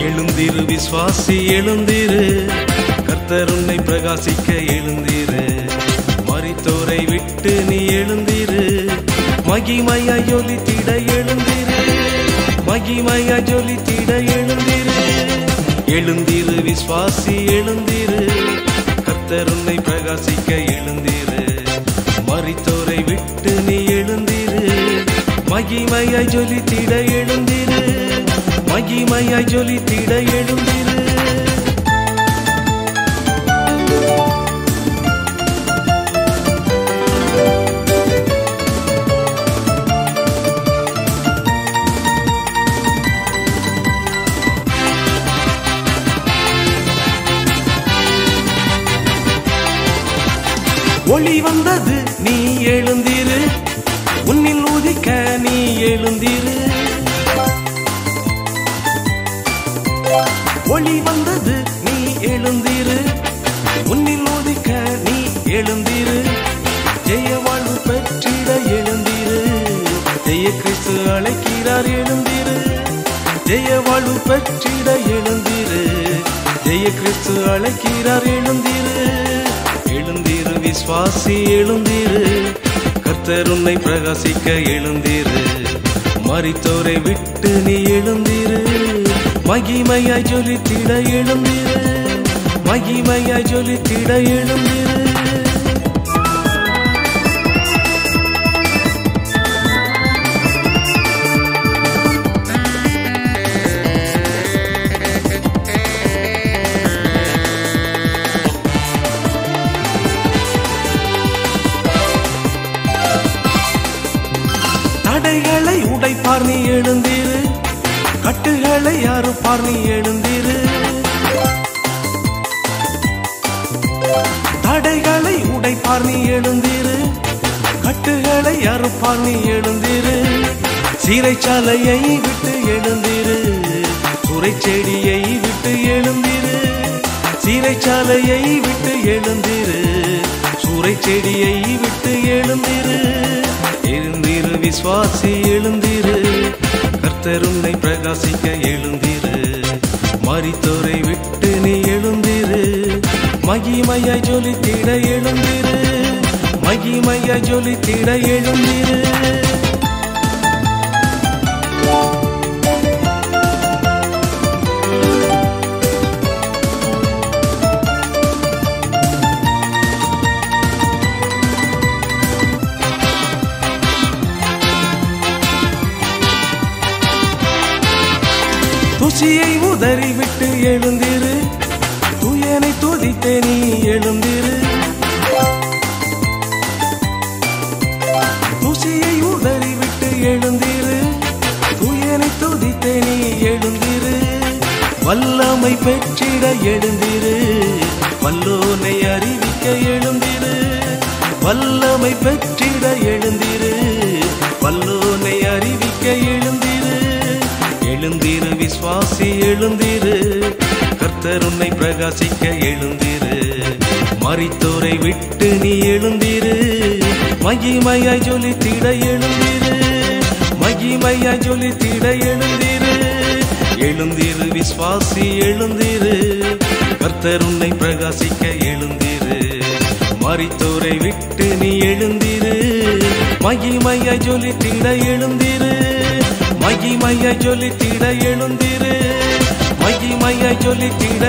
எழுந்திரு விஸ்வாசி எழுந்திரு. கர்த்தர் உன்னை பிரகாசிக்க எழுந்திரு. மறித்தோரை விட்டு நீ எழுந்திரு. மகிமையா ஜொலித்திட எழுந்திரு. மகிமையா ஜொலித்திட எழுந்திரு. எழுந்திரு விஸ்வாசி எழுந்திரு. கர்த்தர் உன்னை பிரகாசிக்க எழுந்திரு. மறித்தோரை விட்டு நீ எழுந்திரு. மகிமையா ஜொலித்திட எழுந்திரு. மகிமையா ஜொலித்திட எழுந்திரு. ஒளி வந்தது நீ எழுந்திரு. உன்னில் உதிக்க நீ எழுந்திரு. ஒளி வந்தது நீ எழுந்திரு. உன்னில் உதிக்க நீ எழுந்திரு. ஜெய வாழ்வு பெற்றிட எழுந்திரு. ஜெய கிறிஸ்து அழைக்கிறார் எழுந்திரு. ஜெய வாழ்வு பெற்றிட எழுந்திரு. ஜெய கிறிஸ்து அழைக்கிறார் எழுந்திரு. எழுந்திரு விஸ்வாசி எழுந்திரு. கர்த்தர் உன்னை பிரகாசிக்க எழுந்திரு. மறித்தோரை விட்டு நீ எழுந்திரு. மகிமையாய் ஜொலித்திட எழுந்திரு. மகிமையாய் ஜொலித்திட எழுந்திரு. தடைகளை உடைப்பார் நீ எழுந்திரு. கட்டுகளை அறுப்பார் நீ எழுந்திரு. தடைகளை உடைப்பார் நீ எழுந்திரு. கட்டுகளை அறுப்பார் நீ எழுந்திரு. சிறைச்சாலையை விட்டு எழுந்திரு. சுரை செடியை விட்டு எழுந்திரு. சிறைச்சாலையை விட்டு எழுந்திரு. சுரை செடியை விட்டு எழுந்திரு. எழுந்திரு விஸ்வாசி எழுந்திரு. கர்த்தர் வாசிக்க எழுந்திரு. மரித்தோரை விட்டு நீ எழுந்திரு. மகிமையாய் ஜொலித்திட எழுந்திரு. மகிமையாய் ஜொலித்திட எழுந்திரு. துசியை உதறிவிட்டு எழுந்திரு. துயனை துதித்தே நீ எழுந்திரு. துசியை உதறிவிட்டு எழுந்திரு. துயனை துதித்தே நீ எழுந்திரு. வல்லமை பெற்றிட எழுந்திரு. வல்லோனை அறிவிக்க எழுந்திரு. வல்லமை பெற்றிட எழுந்திரு. வல்லோனை அறிவிக்க எழுந்திரு. எழுந்திரு விஸ்வாசி எழுந்திரு. கர்த்தர் உன்னை பிரகாசிக்க எழுந்திரு. மறித்தோரை விட்டு நீ எழுந்திரு. மகிமையாய் ஜொலித்திட எழுந்திரு. மகிமையாய் ஜொலித்திட எழுந்திரு. எழுந்திரு விஸ்வாசி எழுந்திரு. கர்த்தர் உன்னை பிரகாசிக்க எழுந்திரு. மறித்தோரை விட்டு நீ எழுந்திரு. மகிமையாய் ஜொலித்திட எழுந்திரு. மகிமையாய் ஜொலித்திட எழுந்திரு. மகிமையாய் ஜொலித்திட